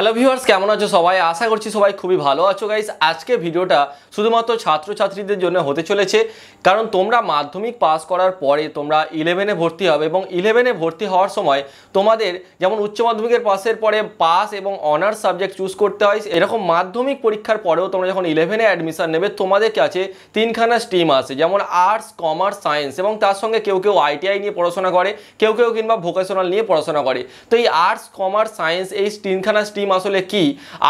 Hello viewers কেমন আছো সবাই? আশা করছি সবাই খুবই ভালো আছো গাইস আজকে ভিডিওটা শুধুমাত্র ছাত্রছাত্রীদের জন্য হতে চলেছে। কারণ তোমরা মাধ্যমিক পাস করার পরে তোমরা ইলেভেনে ভর্তি হবে এবং ইলেভেনে ভর্তি হওয়ার সময় তোমাদের যেমন উচ্চ মাধ্যমিকের পাসের পরে পাস এবং অনার্স সাবজেক্ট চুজ করতে হয়, এরকম মাধ্যমিক পরীক্ষার পরেও তোমরা যখন ইলেভেনে অ্যাডমিশান নেবে, তোমাদের কাছে তিনখানা স্ট্রিম আছে যেমন আর্টস কমার্স সায়েন্স এবং তার সঙ্গে কেউ কেউ আইটিআই নিয়ে পড়াশোনা করে, কেউ কেউ কিংবা ভোকেশনাল নিয়ে পড়াশোনা করে। তো এই আর্টস কমার্স সায়েন্স এই তিনখানা স্ট্রিম আসলে কি?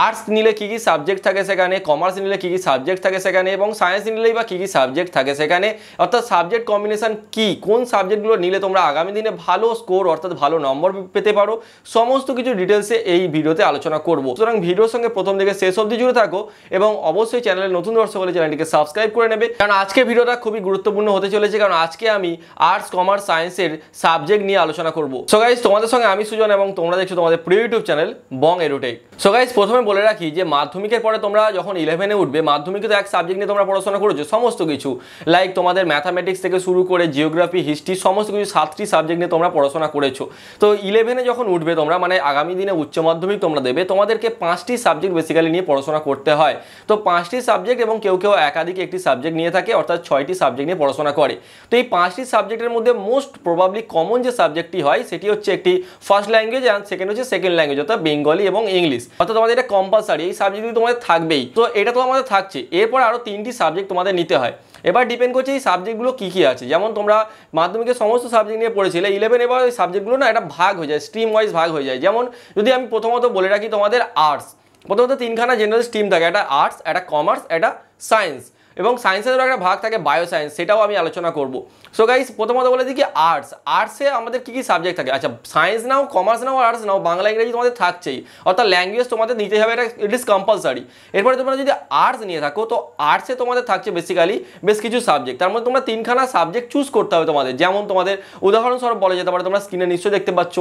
আর্টস নিলে কী কী সাবজেক্ট থাকে সেখানে কমার্স নিলে কী কী সাবজেক্ট থাকে সেখানে, এবং সায়েন্স নিলেই বা কী কী সাবজেক্ট থাকে সেখানে? অর্থাৎ সাবজেক্ট কম্বিনেশন কি? কোন সাবজেক্টগুলো নিলে তোমরা আগামী দিনে ভালো স্কোর অর্থাৎ ভালো নম্বর পেতে পারো? সমস্ত কিছু ডিটেলসে এই ভিডিওতে আলোচনা করব। সুতরাং ভিডিওর সঙ্গে প্রথম থেকে শেষ অবধি জুড়ে থাকো, এবং অবশ্যই চ্যানেলের নতুন দর্শক হলে চ্যানেলটিকে সাবস্ক্রাইব করে নেবে। কারণ আজকে ভিডিওটা খুবই গুরুত্বপূর্ণ হতে চলেছে, কারণ আজকে আমি আর্টস কমার্স সায়েন্সের সাবজেক্ট নিয়ে আলোচনা করব। সো গাইজ তোমাদের সঙ্গে আমি সুজন এবং তোমরা দেখছ তোমাদের প্রিয় YouTube channel Bong Aerotech so guys প্রথমে বলে রাখি যে মাধ্যমিকের পরে তোমরা যখন ইলেভেনে উঠবে, মাধ্যমিকে তো এক সাবজেক্ট নিয়ে তোমরা পড়াশোনা করেছ, সমস্ত কিছু। লাইক তোমাদের ম্যাথামেটিক্স থেকে শুরু করে জিওগ্রাফি হিস্ট্রি সমস্ত কিছু সাতটি সাবজেক্ট নিয়ে তোমরা পড়াশোনা করেছ। তো ইলেভেনে যখন উঠবে তোমরা মানে আগামী দিনে উচ্চ মাধ্যমিক তোমরা দেবে, তোমাদেরকে পাঁচটি সাবজেক্ট বেসিক্যালি নিয়ে পড়াশোনা করতে হয়। তো পাঁচটি সাবজেক্ট এবং কেউ কেউ একাধিক একটি সাবজেক্ট নিয়ে থাকে, অর্থাৎ ছয়টি সাবজেক্ট নিয়ে পড়াশোনা করে। তো এই পাঁচটি সাবজেক্টের মধ্যে মোস্ট প্রবাবলি কমন যে সাবজেক্টটি হয়, সেটি হচ্ছে একটি ফার্স্ট ল্যাঙ্গুয়েজ অ্যান্ড সেকেন্ড হচ্ছে সেকেন্ড ল্যাঙ্গুয়েজ অর্থাৎ বেঙ্গলি এবং ইংলিশ অর্থাৎ তোমাদের এটা কম্পালসারি এই সাবজেক্টগুলি তোমাদের থাকবেই। তো এটা তো আমাদের থাকছে। এরপর আরও তিনটি সাবজেক্ট তোমাদের নিতে হয়। এবার ডিপেন্ড করছে এই সাবজেক্টগুলো কী কী আছে। যেমন তোমরা মাধ্যমিকের সমস্ত সাবজেক্ট নিয়ে পড়েছিলে ইলেভেন এবার ওই সাবজেক্টগুলো না এটা ভাগ হয়ে যায় স্ট্রিম ওয়াইজ ভাগ হয়ে যায়। যেমন যদি আমি প্রথমত বলে রাখি তোমাদের আর্টস প্রথমত তিনখানা জেনারেল স্ট্রিম থাকে, একটা আর্টস একটা কমার্স একটা সায়েন্স এবং সায়েন্সেরও একটা ভাগ থাকে বায়ো সায়েন্স সেটাও আমি আলোচনা করব। সো গাইস প্রথমত বলে দিই কি আর্টস আর্টসে আমাদের কী কী সাবজেক্ট থাকে? আচ্ছা science now commerce now arts now, Bangla, ইংরেজি তোমাদের থাকছেই। অর্থাৎ ল্যাঙ্গুয়েজ তোমাদের নিতে হবে, এটা ইট ইস কম্পালসারি এরপরে তোমরা যদি আর্টস নিয়ে থাকো, তো আর্টসে তোমাদের থাকছে বেসিক্যালি বেশ কিছু সাবজেক্ট তার মধ্যে তোমরা তিনখানা সাবজেক্ট চুজ করতে হবে তোমাদের। যেমন তোমাদের উদাহরণস্বরূপ বলা যেতে পারে, তোমরা স্ক্রিনে নিশ্চয়ই দেখতে পাচ্ছ।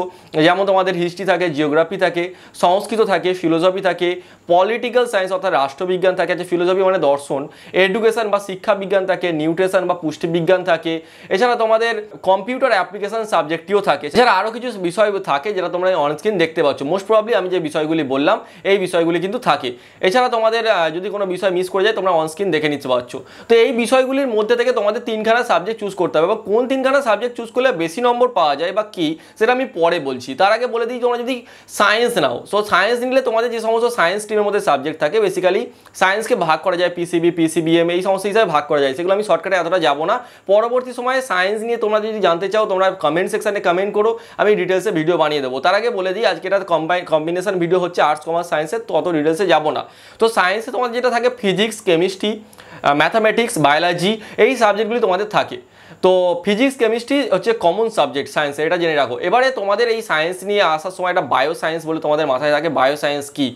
যেমন তোমাদের হিস্ট্রি থাকে জিওগ্রাফি থাকে, সংস্কৃত থাকে ফিলোসফি থাকে পলিটিক্যাল সায়েন্স অর্থাৎ রাষ্ট্রবিজ্ঞান থাকে। আছে ফিলোসফি মানে দর্শন। এডুকেশন বা শিক্ষা বিজ্ঞান থাকে নিউট্রিশন বা পুষ্টিবিজ্ঞান থাকে, এছাড়া তোমাদের কম্পিউটার অ্যাপ্লিকেশন সাবজেক্টটিও থাকে। এছাড়া আরও কিছু বিষয় থাকে যেটা তোমরা অনস্ক্রিন দেখতে পাচ্ছ। মোস্ট প্রবলি আমি যে বিষয়গুলি বললাম, এই বিষয়গুলি কিন্তু থাকে। এছাড়া তোমাদের যদি কোনো বিষয় মিস করে যায়, তোমরা অনস্ক্রিন দেখে নিতে পারছ। তো এই বিষয়গুলির মধ্যে থেকে তোমাদের তিনখানা সাবজেক্ট চুজ করতে হবে। বা কোন তিনখানা সাবজেক্ট চুজ করলে বেশি নম্বর পাওয়া যায় বা কি, সেটা আমি পরে বলছি। তার আগে বলে দিই, তোমরা যদি সায়েন্স নাও সো সায়েন্স নিলে তোমাদের যে সমস্ত সায়েন্স স্ট্রিমের মধ্যে সাবজেক্ট থাকে বেসিক্যালি সায়েন্সকে ভাগ করা যায় পিসিবি পিসিবিএম এই সমস্ত হিসাবে ভাগ করা যায়। সেগুলো আমি শর্টকাটে এতটা যাব না। পরবর্তী সময়ে সায়েন্স নিয়ে তোমরা যদি জানতে চাও, তোমরা কমেন্ট সেকশানে কমেন্ট করো। আমি ডিটেলসে ভিডিও বানিয়ে দেবো। তার আগে বলে দিই, আজকে এটা কম্বাইন কম্বিনেশন ভিডিও হচ্ছে আর্টস কমার্স সায়েন্সের তত ডিটেলসে যাব না। তো সায়েন্সে তোমাদের যেটা থাকে ফিজিক্স কেমিস্ট্রি ম্যাথামেটিক্স বায়োলজি এই সাবজেক্টগুলি তোমাদের থাকে। তো ফিজিক্স কেমিস্ট্রি হচ্ছে কমন সাবজেক্ট সায়েন্সের এটা জেনে রাখো। এবারে তোমাদের এই সায়েন্স নিয়ে আসার সময় একটা বায়ো সায়েন্স বলে তোমাদের মাথায় থাকে। বায়ো সায়েন্স কী?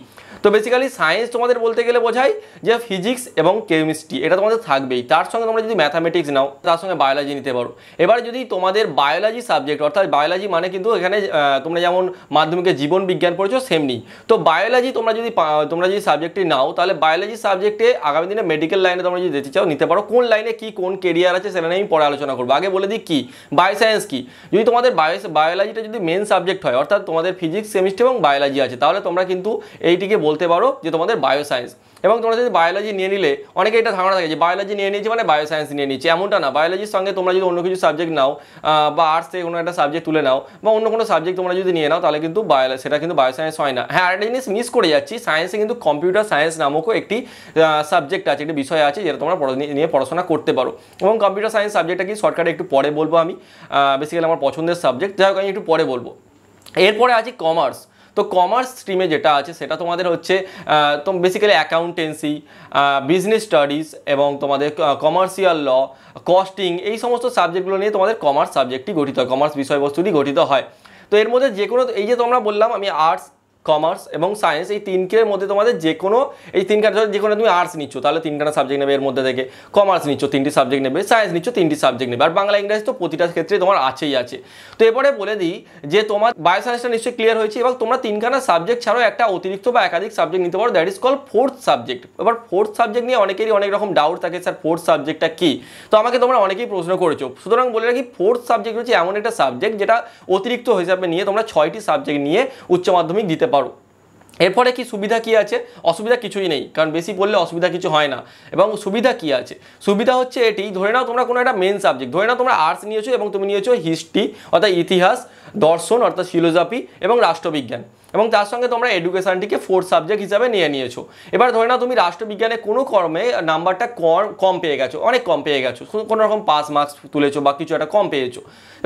তো বেসিক্যালি সায়েন্স তোমাদের বলতে গেলে বোঝায় যে ফিজিক্স এবং কেমিস্ট্রি এটা তোমাদের থাকবেই। তার সঙ্গে তোমরা যদি ম্যাথামেটিক্স নাও, তার সঙ্গে বায়োলজি নিতে পারো। এবার যদি তোমাদের বায়োলজি সাবজেক্ট অর্থাৎ বায়োলজি মানে কিন্তু এখানে তোমরা যেমন মাধ্যমিকে জীবন বিজ্ঞান পড়েছো, সেমনি। তো বায়োলজি তোমরা যদি তোমরা যদি সাবজেক্টটি নাও, তাহলে বায়োলজি সাবজেক্টে আগামী দিনে মেডিকেল লাইনে তোমরা যদি যেতে চাও, নিতে পারো। কোন লাইনে কি, কোন কেরিয়ার আছে, সেটা নিয়ে আমি পরে আলোচনা করব। আগে বলে দিই কি বায়ো সায়েন্স কি? যদি তোমাদের বায়ো বায়োলজিটা যদি মেন সাবজেক্ট হয়, অর্থাৎ তোমাদের ফিজিক্স কেমিস্ট্রি এবং বায়োলজি আছে, তাহলে তোমরা কিন্তু এইটিকে বলতে পারো যে তোমাদের বায়ো সায়েন্স এবং তোমরা যদি বায়োলজি নিয়ে নিলে, অনেকে এটা ধারণা থাকে যে বায়োলজি নিয়ে নিয়েছি মানে বায়ো সায়েন্স নিয়ে নিচ্ছি। এমনটা না। বায়োলজির সঙ্গে তোমরা যদি অন্য কিছু সাবজেক্ট নাও বা আর্টস থেকে কোনো একটা সাবজেক্ট তুলে নাও, বা অন্য কোনো সাবজেক্ট তোমরা যদি নিয়ে নাও, তাহলে কিন্তু বায়ো সেটা কিন্তু বায়ো সায়েন্স হয় না। হ্যাঁ আরেকটা জিনিস মিস করে যাচ্ছি। সায়েন্সে কিন্তু কম্পিউটার সায়েন্স নামকও একটি সাবজেক্ট আছে, একটি বিষয় আছে যেটা তোমরা নিয়ে পড়াশোনা করতে পারো। এবং কম্পিউটার সায়েন্স সাবজেক্টটা কি? শর্টকাটে একটু পরে বলব আমি। বেসিক্যালি আমার পছন্দের সাবজেক্ট যাই হোক, আমি একটু পরে বলব। এরপরে আছে কমার্স তো কমার্স স্ট্রিমে যেটা আছে, সেটা তোমাদের হচ্ছে তো বেসিক্যালি অ্যাকাউন্টেন্সি বিজনেস স্টাডিজ এবং তোমাদের কমার্শিয়াল ল কস্টিং এই সমস্ত সাবজেক্টগুলো নিয়ে তোমাদের কমার্স সাবজেক্টটি গঠিত হয় কমার্স বিষয়বস্তুটি গঠিত হয়। তো এর মধ্যে যে কোনো এই যে তোমরা বললাম, আমি আর্টস কমার্স এবং সায়েন্স এই তিনটের মধ্যে তোমাদের যে কোনো এই তিনখানা যে কোনো তুমি আর্টস নিচ্ছ, তাহলে তিনখানা সাবজেক্ট নেবে এর মধ্যে থেকে। কমার্স নিচ্ছ, তিনটি সাবজেক্ট নেবে সায়েন্স নিচ্ছ, তিনটি সাবজেক্ট নেবে। আর বাংলা, ইংরেজি তো প্রতিটা ক্ষেত্রে তোমার আছেই, আছে। তো এরপরে বলে দিই যে তোমার বায়ো সায়েন্সটা নিশ্চয়ই ক্লিয়ার হয়েছে এবং তোমরা তিনখানা সাবজেক্ট ছাড়াও একটা অতিরিক্ত বা একাধিক সাবজেক্ট নিতে পারো that is call fourth subject এবার ফোর্থ সাবজেক্ট নিয়ে অনেকেরই অনেক রকম ডাউট থাকে স্যার ফোর্থ সাবজেক্টটা কি? তো আমাকে তোমরা অনেকেই প্রশ্ন করেছ। সুতরাং বলে রাখি ফোর্থ সাবজেক্ট হচ্ছে এমন একটা সাবজেক্ট যেটা অতিরিক্ত হিসাবে নিয়ে তোমরা ছয়টি সাবজেক্ট নিয়ে উচ্চ মাধ্যমিক দিতে পারো। এরপরে কি সুবিধা কি আছে? অসুবিধা কিছুই নেই, কারণ বেশি বললে অসুবিধা কিছু হয় না। এবং সুবিধা কি আছে? সুবিধা হচ্ছে এটি, ধরে নাও তোমরা কোনো একটা মেন সাবজেক্ট ধরে নাও তোমরা আর্টস নিয়েছো এবং তুমি নিয়েছো হিস্ট্রি অর্থাৎ ইতিহাস, দর্শন, অর্থাৎ ফিলোজফি এবং রাষ্ট্রবিজ্ঞান। এবং তার সঙ্গে তোমরা এডুকেশনটিকে ফোর্থ সাবজেক্ট হিসাবে নিয়ে নিয়েছো। এবার ধরে নাও তুমি রাষ্ট্রবিজ্ঞানে কোনো কর্মে নাম্বারটা কম পেয়ে গেছো, অনেক কম পেয়ে গেছো। কোনো রকম পাস মার্কস তুলেছো বা কিছু একটা কম পেয়েছ।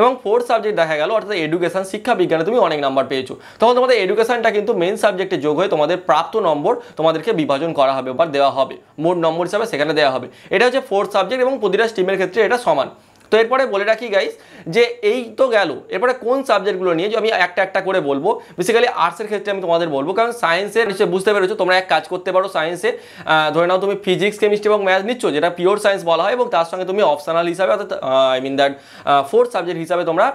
এবং ফোর্থ সাবজেক্ট দেখা গেল, অর্থাৎ এডুকেশান শিক্ষা বিজ্ঞানে তুমি অনেক নাম্বার পেয়েছ। তখন তোমাদের এডুকেশানটা কিন্তু মেন সাবজেক্টে যোগ হয়ে তোমাদের প্রাপ্ত নম্বর তোমাদেরকে বিভাজন করা হবে বা দেওয়া হবে। মোট নম্বর হিসাবে সেখানে দেওয়া হবে। এটা হচ্ছে ফোর্থ সাবজেক্ট এবং প্রতিটা স্ট্রিমের ক্ষেত্রে এটা সমান। তো এরপরে বলে রাখি গাইস যে এই তো গেল। এরপরে কোন সাবজেক্টগুলো নিয়ে যে আমি একটা একটা করে বলব? বেসিক্যালি আর্টসের ক্ষেত্রে আমি তোমাদের বলব, কারণ সায়েন্সের নিশ্চয়ই বুঝতে পেরেছ, তোমরা এক কাজ করতে পারো সায়েন্সে ধরে নাও তুমি ফিজিক্স কেমিস্ট্রি এবং ম্যাথ নিচ্ছ, যেটা পিওর সায়েন্স বলা হয়, এবং তার সঙ্গে তুমি অপশনাল হিসাবে, অর্থাৎ I mean that fourth subject হিসাবে তোমরা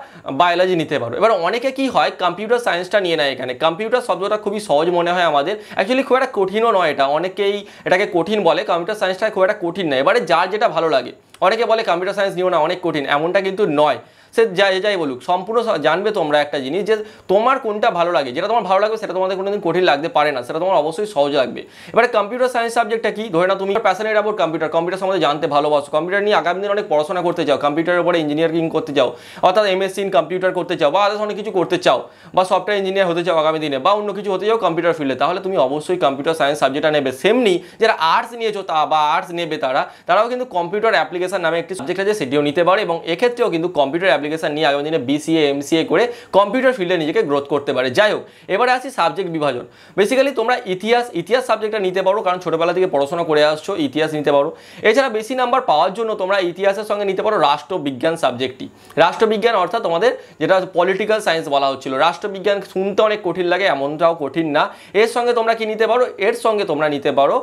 বায়োলজি নিতে পারো। এবার অনেকে কি হয় কম্পিউটার সায়েন্সটা নিয়ে নেয় এখানে। কম্পিউটার শব্দটা খুবই সহজ মনে হয় আমাদের। অ্যাকচুয়ালি খুব একটা কঠিনও নয় এটা। অনেকেই এটাকে কঠিন বলে। কম্পিউটার সায়েন্সটা খুব একটা কঠিন নয় এবারে যার যেটা ভালো লাগে। অনেকে বলে কম্পিউটার সায়েন্স নিও না অনেক কঠিন এমনটা কিন্তু নয়। সে যাই যাই বলুক, সম্পূর্ণ জানবে তোমরা একটা জিনিস যে তোমার কোনটা ভালো লাগে, যেটা তোমার ভালো লাগবে সেটা তোমাদের কোনোদিন কঠিন লাগতে পারে না, সেটা তোমার অবশ্যই সহজ লাগবে। এবারে কম্পিউটার সায়েন্স সাবজেক্টটা কি? ধরে না তুমি প্যাশনেট অ্যাবাউট কম্পিউটার কম্পিউটার সম্বন্ধে জানতে ভালোবাসো। কম্পিউটার নিয়ে আগামী দিনে অনেক পড়াশোনা করতে চাও কম্পিউটারের উপরে ইঞ্জিনিয়ারিং করতে চাও, অর্থাৎ এমএসসি ইন কম্পিউটার করতে চাও, বা আদার্স অনেক কিছু করতে চাও, বা সফটওয়্যার ইঞ্জিনিয়ার হতে চাও আগামী দিনে, বা অন্য কিছু হতে চাও কম্পিউটার ফিল্ডে তাহলে তুমি অবশ্যই কম্পিউটার সায়েন্স সাবজেক্টটা নেবে। সেমনি যারা আর্টস নিয়েছো তা, বা আর্টস নেবে তারা, তারাও কিন্তু কম্পিউটার অ্যাপ্লিকেশন নামে একটি সাবজেক্ট আছে সেটিও নিতে পারে, এবং এক্ষেত্রেও কিন্তু কম্পিউটার অ্যাপ্লিকেশন নিয়ে আগামী দিনে বিসিএ এমসিএ করে কম্পিউটার ফিল্ডে নিজেকে গ্রোথ করতে পারে। যাই হোক, এবারে আসি সাবজেক্ট বিভাজন। বেসিক্যালি তোমরা ইতিহাস ইতিহাস সাবজেক্টটা নিতে পারো, কারণ ছোটোবেলা থেকে পড়াশোনা করে আসছো, ইতিহাস নিতে পারো। এছাড়া বেশি নাম্বার পাওয়ার জন্য তোমরা ইতিহাসের সঙ্গে নিতে পারো রাষ্ট্রবিজ্ঞান সাবজেক্টটি রাষ্ট্রবিজ্ঞান অর্থাৎ তোমাদের যেটা পলিটিক্যাল সায়েন্স বলা হচ্ছিল। রাষ্ট্রবিজ্ঞান শুনতে অনেক কঠিন লাগে, এমনটাও কঠিন না। এর সঙ্গে তোমরা কি নিতে পারো? এর সঙ্গে তোমরা নিতে পারো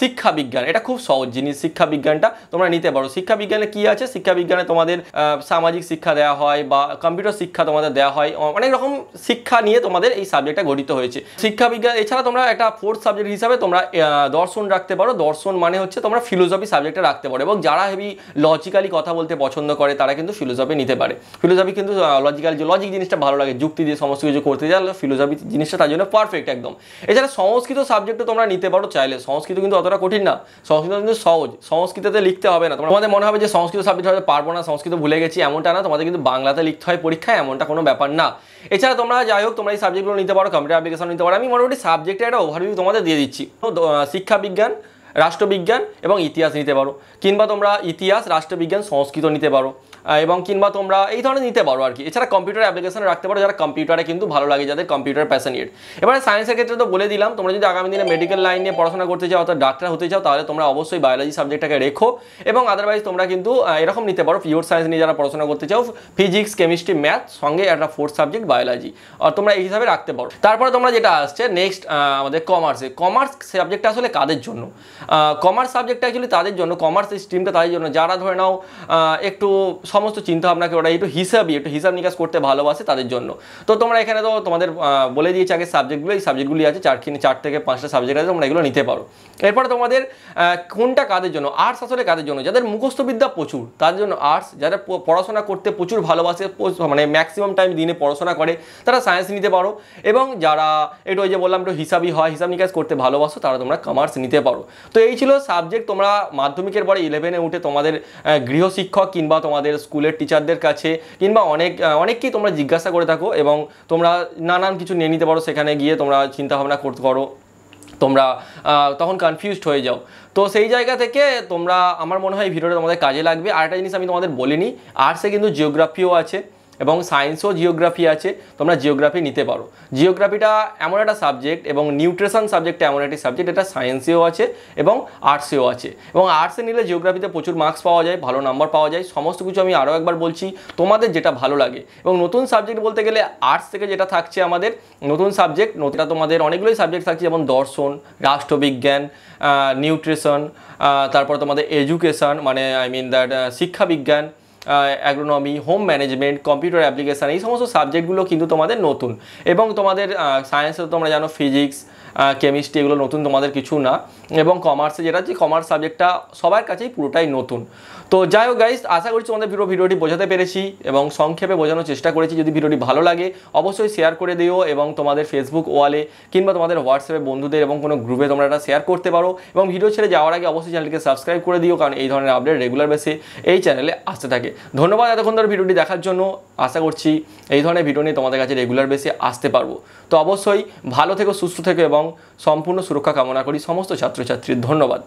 শিক্ষা বিজ্ঞান এটা খুব সহজ জিনিস শিক্ষা বিজ্ঞানটা তোমরা নিতে পারো। শিক্ষা বিজ্ঞানে কি আছে? শিক্ষা বিজ্ঞানে তোমাদের সামাজিক শিক্ষা দেওয়া হয় বা কম্পিউটার শিক্ষা তোমাদের দেওয়া হয় অনেক রকম শিক্ষা নিয়ে তোমাদের এই সাবজেক্টটা গঠিত হয়েছে। শিক্ষা বিজ্ঞান, এছাড়া তোমরা একটা ফোর্থ সাবজেক্ট হিসাবে তোমরা দর্শন রাখতে পারো। দর্শন মানে হচ্ছে তোমরা ফিলোসফি সাবজেক্টটা রাখতে পারো এবং যারা হেভি লজিক্যালি কথা বলতে পছন্দ করে, তারা কিন্তু ফিলোসফি নিতে পারে। ফিলোসফি কিন্তু লজিক্যাল যে লজিক জিনিসটা ভালো লাগে, যুক্তি দিয়ে সমস্ত কিছু করতে চাইলে ফিলোসফি জিনিসটা তার জন্য পারফেক্ট একদম। এছাড়া সংস্কৃত সাবজেক্টও তোমরা নিতে পারো চাইলে। সংস্কৃত কিন্তু অতটা কঠিন না। সংস্কৃত কিন্তু সহজ। সংস্কৃততে লিখতে হবে না। তোমাদের মনে হবে যে সংস্কৃত সাবজেক্ট হয়তো পারব না, সংস্কৃত ভুলে গেছি, এমনটা না। তোমাদের কিন্তু বাংলাতে লিখতে হয় পরীক্ষায়, এমনটা কোনো ব্যাপার না। এছাড়া তোমরা যাই হোক, তোমরা এই সাবজেক্টগুলো নিতে পারো কম্পিউটার অ্যাপ্লিকেশন নিতে পারো। আমি মোটামুটি সাবজেক্টে একটা ওভারভিউ তোমাদের দিয়ে দিচ্ছি। শিক্ষা বিজ্ঞান রাষ্ট্রবিজ্ঞান এবং ইতিহাস নিতে পারো। কিংবা তোমরা ইতিহাস, রাষ্ট্রবিজ্ঞান, সংস্কৃত নিতে পারো। এবং কিংবা তোমরা এই ধরনের নিতে পারো আর কি। এছাড়া কম্পিউটার অ্যাপ্লিকেশন রাখতে পারো, যারা কম্পিউটারে কিন্তু ভালো লাগে, যাদের কম্পিউটার প্যাশনিয়েট এবারে সায়েন্সের ক্ষেত্রে তো বলে দিলাম, তোমরা যদি আগামী দিনে মেডিকেল লাইন নিয়ে পড়াশোনা করতে চাও, অর্থাৎ ডাক্তার হতে চাও, তাহলে তোমরা অবশ্যই বায়োলজি সাবজেক্টটাকে রেখো এবং আদারওয়াইজ তোমরা কিন্তু এরকম নিতে পারো পিওর সায়েন্স নিয়ে যারা পড়াশোনা করতে চাও ফিজিক্স কেমিস্ট্রি ম্যাথ সঙ্গে একটা ফোর্থ সাবজেক্ট বায়োলজি আর তোমরা এই হিসাবে রাখতে পারো। তারপরে তোমরা যেটা আসছে নেক্সট আমাদের কমার্সে কমার্স সাবজেক্টটা আসলে কাদের জন্য? কমার্স সাবজেক্টটা অ্যাকচুয়ালি তাদের জন্য কমার্স স্ট্রিমটা তাদের জন্য। যারা ধরে নাও একটু সমস্ত চিন্তা ভাবনাকে ওরা একটু হিসাবই, একটু হিসাব নিকাশ করতে ভালোবাসে তাদের জন্য। তো তোমরা এখানে তো তোমাদের বলে দিয়েছি আগে সাবজেক্টগুলো এই সাবজেক্টগুলি আছে চারখানে চার থেকে পাঁচটা সাবজেক্ট আছে, তোমরা এগুলো নিতে পারো। এরপরে তোমাদের কোনটা কাদের জন্য? আর্টস আসলে কাদের জন্য? যাদের মুখস্থ বিদ্যা প্রচুর, তাদের জন্য আর্টস যারা পড়াশোনা করতে প্রচুর ভালোবাসে মানে ম্যাক্সিমাম টাইম দিনে পড়াশোনা করে, তারা সায়েন্স নিতে পারো। এবং যারা একটু ওই যে বললাম, একটু হিসাবই হয়, হিসাব নিকাশ করতে ভালোবাসো, তারা তোমরা কমার্স নিতে পারো। তো এই ছিল সাবজেক্ট তোমরা মাধ্যমিকের পরে ইলেভেনে উঠে তোমাদের গৃহশিক্ষক কিংবা তোমাদের স্কুলের টিচারদের কাছে কিংবা অনেক অনেককেই তোমরা জিজ্ঞাসা করে থাকো এবং তোমরা নানান কিছু নিয়ে নিতে পারো সেখানে গিয়ে তোমরা চিন্তা ভাবনা করতে করো। তোমরা তখন কনফিউজড হয়ে যাও। তো সেই জায়গা থেকে তোমরা, আমার মনে হয় ভিডিওটা তোমাদের কাজে লাগবে। আর একটা জিনিস আমি তোমাদের বলিনি আর্টসে কিন্তু জিওগ্রাফিও আছে। এবং সায়েন্সও জিওগ্রাফি আছে, তোমরা জিওগ্রাফি নিতে পারো। জিওগ্রাফিটা এমন একটা সাবজেক্ট এবং নিউট্রিশন সাবজেক্টটা এমন একটি সাবজেক্ট এটা সায়েন্সেও আছে এবং আর্টসেও আছে। এবং আর্টসে নিলে জিওগ্রাফিতে প্রচুর মার্কস পাওয়া যায়, ভালো নাম্বার পাওয়া যায়, সমস্ত কিছু আমি আরও একবার বলছি, তোমাদের যেটা ভালো লাগে। এবং নতুন সাবজেক্ট বলতে গেলে আর্টস থেকে যেটা থাকছে আমাদের, নতুন সাবজেক্ট নতুনটা তোমাদের অনেকগুলোই সাবজেক্ট থাকছে, যেমন দর্শন, রাষ্ট্রবিজ্ঞান নিউট্রিশন তারপর তোমাদের এডুকেশন মানে আই মিন দ্যাট শিক্ষা বিজ্ঞান agronomy home management computer application এই সমস্ত সাবজেক্টগুলো কিন্তু তোমাদের নতুন। এবং তোমাদের সায়েন্সে তোমরা জানো ফিজিক্স কেমিস্ট্রি এগুলো নতুন তোমাদের কিছু না। এবং কমার্সে যেটা, যে কমার্স সাবজেক্টটা সবার কাছেই পুরোটাই নতুন। তো যাই হোক গাইস আশা করছি তোমাদের পুরো ভিডিওটি বোঝাতে পেরেছি এবং সংক্ষেপে বোঝানোর চেষ্টা করেছি। যদি ভিডিওটি ভালো লাগে, অবশ্যই শেয়ার করে দিও এবং তোমাদের ফেসবুক ওয়ালে কিংবা তোমাদের হোয়াটসঅ্যাপে বন্ধুদের এবং কোনো গ্রুপে তোমরা এটা শেয়ার করতে পারো। এবং ভিডিও ছেড়ে যাওয়ার আগে অবশ্যই চ্যানেলকে সাবস্ক্রাইব করে দিও, কারণ এই ধরনের আপডেট রেগুলার বেসে এই চ্যানেলে আসতে থাকে। ধন্যবাদ এতক্ষণ ধরে ভিডিওটি দেখার জন্য। আশা করছি এই ধরনের ভিডিও নিয়ে তোমাদের কাছে রেগুলার বেসে আসতে পারব। তো অবশ্যই ভালো থেকো, সুস্থ থেকো এবং সম্পূর্ণ সুরক্ষা কামনা করি। সমস্ত ছাত্রছাত্রীর ধন্যবাদ।